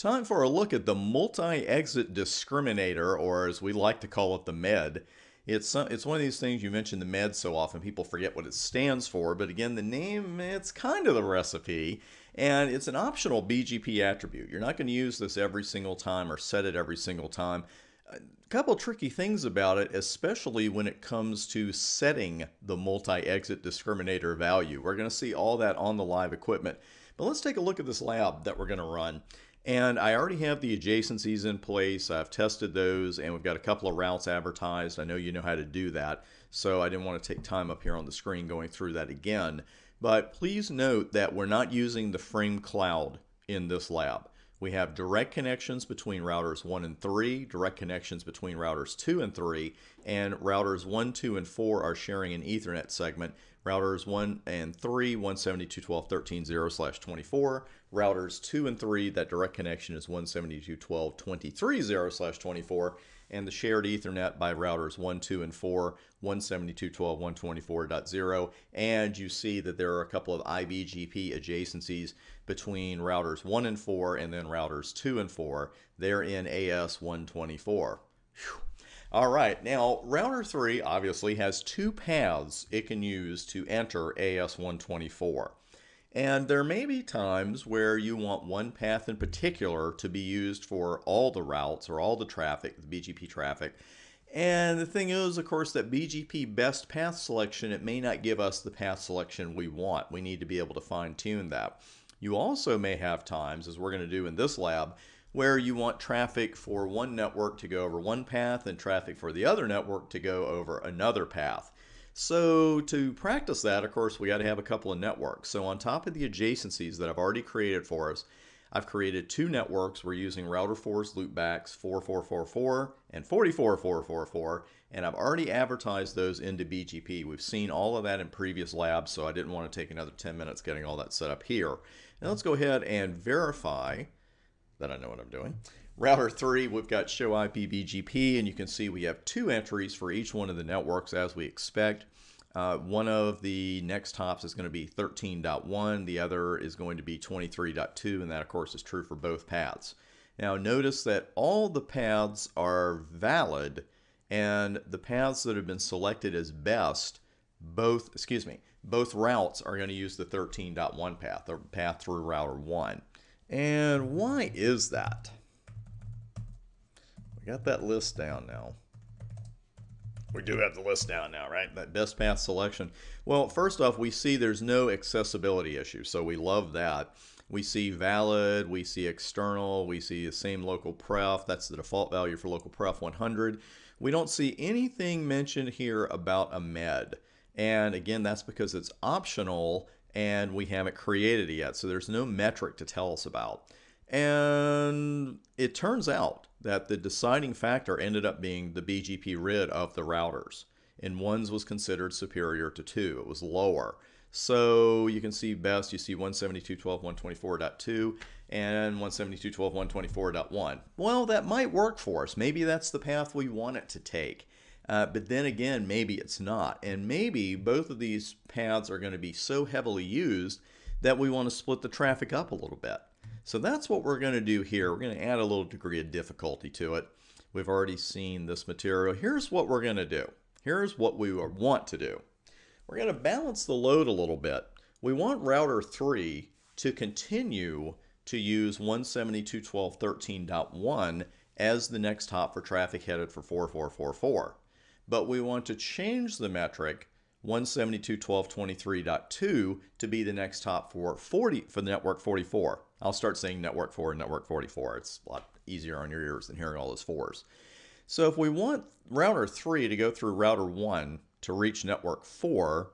Time for a look at the multi-exit discriminator, or as we like to call it, the MED. It's, it's one of these things you mention the MED so often, people forget what it stands for, but again, the name, it's kind of the recipe, and it's an optional BGP attribute. You're not going to use this every single time or set it every single time. A couple tricky things about it, especially when it comes to setting the multi-exit discriminator value. We're going to see all that on the live equipment. But let's take a look at this lab that we're going to run. And I already have the adjacencies in place. I've tested those and we've got a couple of routes advertised. I know you know how to do that. So I didn't want to take time up here on the screen going through that again. But please note that we're not using the frame cloud in this lab. We have direct connections between routers 1 and 3, direct connections between routers 2 and 3, and routers 1, 2, and 4 are sharing an Ethernet segment. Routers 1 and 3, 172.12.13.0 slash 24. Routers 2 and 3, that direct connection is 172.12.23.0 slash 24. and the shared Ethernet by routers 1, 2, and 4, 172.12.124.0. And you see that there are a couple of IBGP adjacencies between routers 1 and 4 and then routers 2 and 4. They're in AS 124. Whew. All right, now router 3 obviously has two paths it can use to enter AS 124. And there may be times where you want one path in particular to be used for all the routes or all the traffic, the BGP traffic. And the thing is, of course, that BGP best path selection, it may not give us the path selection we want. We need to be able to fine tune that. You also may have times, as we're going to do in this lab, where you want traffic for one network to go over one path and traffic for the other network to go over another path. So to practice that, of course, we got to have a couple of networks. So on top of the adjacencies that I've already created for us, I've created two networks. We're using router 4's loopbacks 4444 and 44444, and I've already advertised those into BGP. We've seen all of that in previous labs, so I didn't want to take another 10 minutes getting all that set up here. Now let's go ahead and verify that I know what I'm doing. Router 3, we've got show IP BGP, and you can see we have two entries for each one of the networks as we expect. Uh, one of the next hops is going to be 13.1, the other is going to be 23.2, and that of course is true for both paths. Now notice that all the paths are valid, and the paths that have been selected as best, both, excuse me, both routes are going to use the 13.1 path, the path through router 1. And why is that? We got that list down now. We do have the list down now, right? That best path selection. Well, first off, we see there's no accessibility issue, so we love that. We see valid, we see external, we see the same local pref, that's the default value for local pref 100. We don't see anything mentioned here about a med. And again, that's because it's optional and we haven't created it yet, so there's no metric to tell us about. And it turns out that the deciding factor ended up being the BGP RID of the routers. And ones was considered superior to two. It was lower. So you can see best, you see 172.12.124.2 and 172.12.124.1. Well, that might work for us. Maybe that's the path we want it to take. Uh, but then again, maybe it's not. And maybe both of these paths are going to be so heavily used that we want to split the traffic up a little bit. So that's what we're going to do here. We're going to add a little degree of difficulty to it. We've already seen this material. Here's what we're going to do. Here's what we want to do. We're going to balance the load a little bit. We want router 3 to continue to use 172.12.13.1 as the next hop for traffic headed for 4444. But we want to change the metric 172.12.23.2 to be the next hop for 40 for the network 44. I'll start saying network 4 and network 44. It's a lot easier on your ears than hearing all those fours. So if we want router 3 to go through router 1 to reach network 4,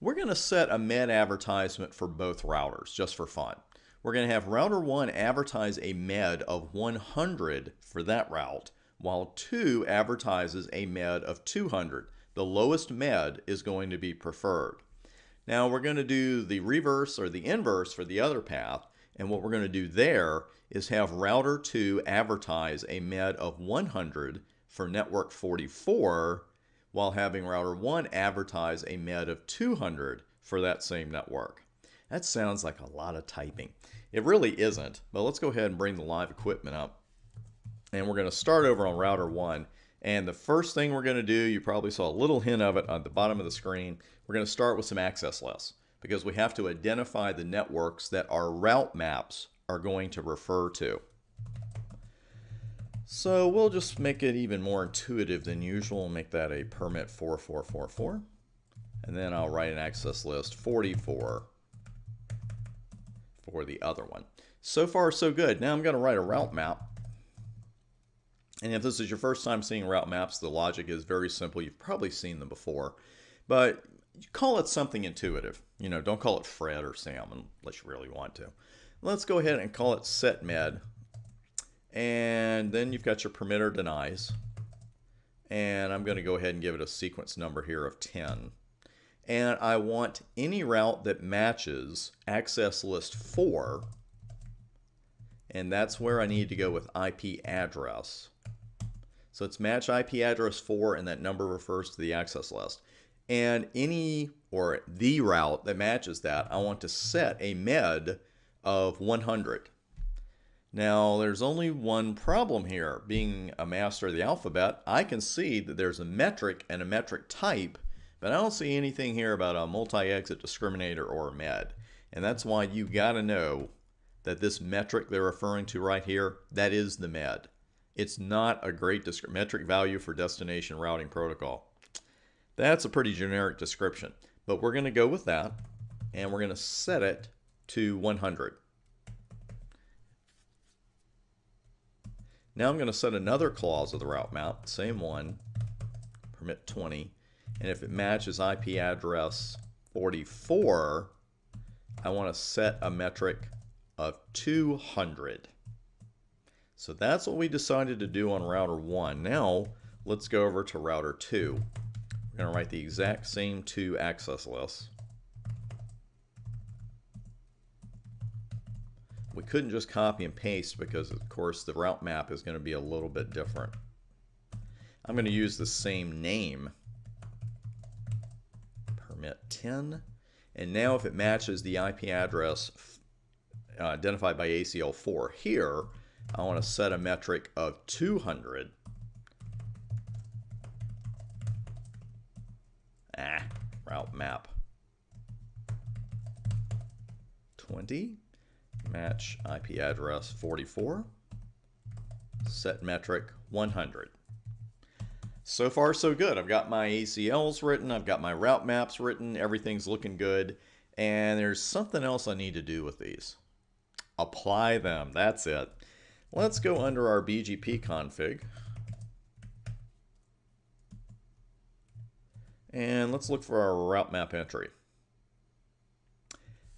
we're going to set a med advertisement for both routers just for fun. We're going to have router 1 advertise a med of 100 for that route, while 2 advertises a med of 200. The lowest med is going to be preferred. Now we're going to do the reverse or the inverse for the other path, and what we're going to do there is have router 2 advertise a med of 100 for network 44 while having router 1 advertise a med of 200 for that same network. That sounds like a lot of typing. It really isn't, but let's go ahead and bring the live equipment up. And we're going to start over on router 1. And the first thing we're going to do, you probably saw a little hint of it on the bottom of the screen, we're going to start with some access lists because we have to identify the networks that our route maps are going to refer to. So we'll just make it even more intuitive than usual and make that a permit 4444. And then I'll write an access list 44 for the other one. So far, so good. Now I'm going to write a route map. And if this is your first time seeing route maps, the logic is very simple. You've probably seen them before. But call it something intuitive. You know, don't call it Fred or Sam unless you really want to. Let's go ahead and call it set med. and then you've got your permitter denies. And I'm going to go ahead and give it a sequence number here of 10. And I want any route that matches access list 4. And that's where I need to go with IP address. So it's match IP address 4 and that number refers to the access list. And any or the route that matches that, I want to set a med of 100. Now, there's only one problem here. Being a master of the alphabet, I can see that there's a metric and a metric type, but I don't see anything here about a multi-exit discriminator or a med. And that's why you got to know that this metric they're referring to right here, that is the med. It's not a great metric value for destination routing protocol. That's a pretty generic description, but we're going to go with that, and we're going to set it to 100. Now I'm going to set another clause of the route map, same one, permit 20, and if it matches IP address 44, I want to set a metric of 200. So that's what we decided to do on router 1. Now let's go over to router 2. We're going to write the exact same two access lists. We couldn't just copy and paste because, of course, the route map is going to be a little bit different. I'm going to use the same name, permit 10, and now if it matches the IP address uh, identified by ACL4 here, I want to set a metric of 200. Ah, route map. 20 match IP address 44, set metric 100. So far, so good. I've got my ACLs written, I've got my route maps written, everything's looking good. And there's something else I need to do with these. Apply them, that's it. Let's go under our BGP config. And let's look for our route map entry.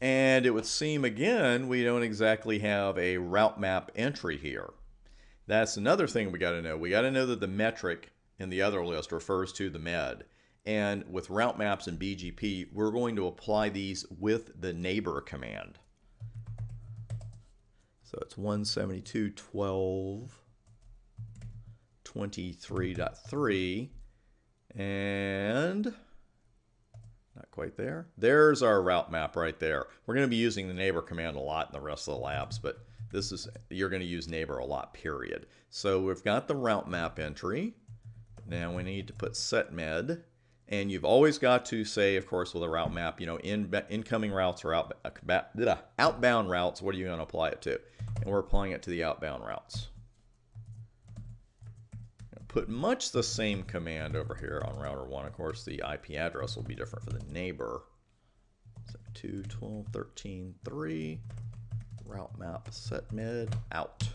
And it would seem again, we don't exactly have a route map entry here. That's another thing we got to know. We got to know that the metric in the other list refers to the med. And with route maps and BGP, we're going to apply these with the neighbor command. So it's 172.12.23.3 and not quite there. There's our route map right there. We're going to be using the neighbor command a lot in the rest of the labs, but this is you're going to use neighbor a lot, period. So we've got the route map entry. Now we need to put setmed. And you've always got to say, of course, with a route map, you know, in, incoming routes or out, outbound routes, what are you going to apply it to? And we're applying it to the outbound routes put much the same command over here on router 1. Of course, the IP address will be different for the neighbor. So 2, 12, 13, 3, route map set med out.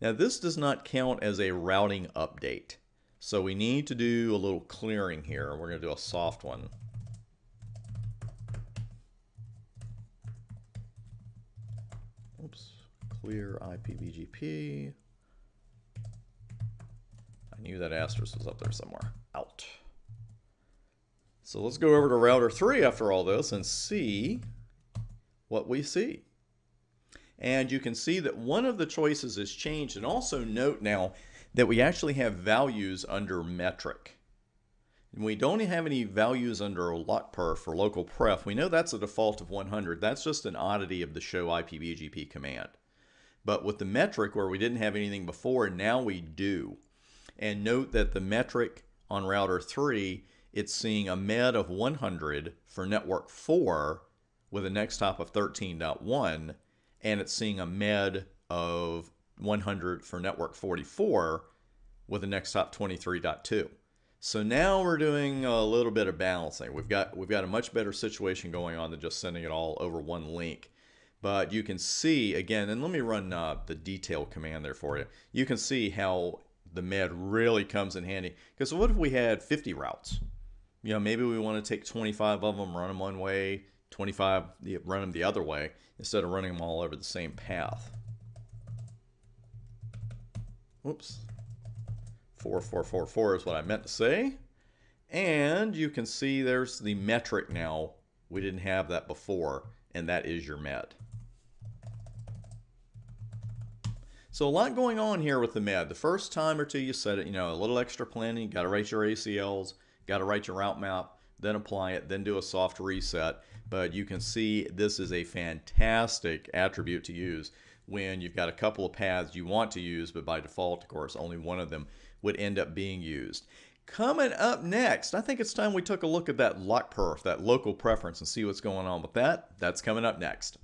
Now this does not count as a routing update. So we need to do a little clearing here. We're going to do a soft one. Oops. Clear IPBGP I knew that asterisk was up there somewhere. Out. So let's go over to router 3 after all this and see what we see. And you can see that one of the choices has changed. And also note now that we actually have values under metric. And we don't have any values under LocPerf for local pref. We know that's a default of 100. That's just an oddity of the show IPBGP command. But with the metric where we didn't have anything before, now we do. And note that the metric on router 3, it's seeing a med of 100 for network 4 with a next hop of 13.1, and it's seeing a med of 100 for network 44 with a next hop 23.2. So now we're doing a little bit of balancing. We've got we've got a much better situation going on than just sending it all over one link. But you can see again, and let me run uh, the detail command there for you. You can see how the med really comes in handy. Because what if we had 50 routes? You know, maybe we want to take 25 of them, run them one way, 25 run them the other way instead of running them all over the same path. Whoops, 4444 is what I meant to say. And you can see there's the metric now. We didn't have that before, and that is your med. So a lot going on here with the med. The first time or two you set it, you know, a little extra planning, got to write your ACLs, got to write your route map, then apply it, then do a soft reset. But you can see this is a fantastic attribute to use when you've got a couple of paths you want to use, but by default, of course, only one of them would end up being used. Coming up next, I think it's time we took a look at that LocPerf, that local preference, and see what's going on with that. That's coming up next.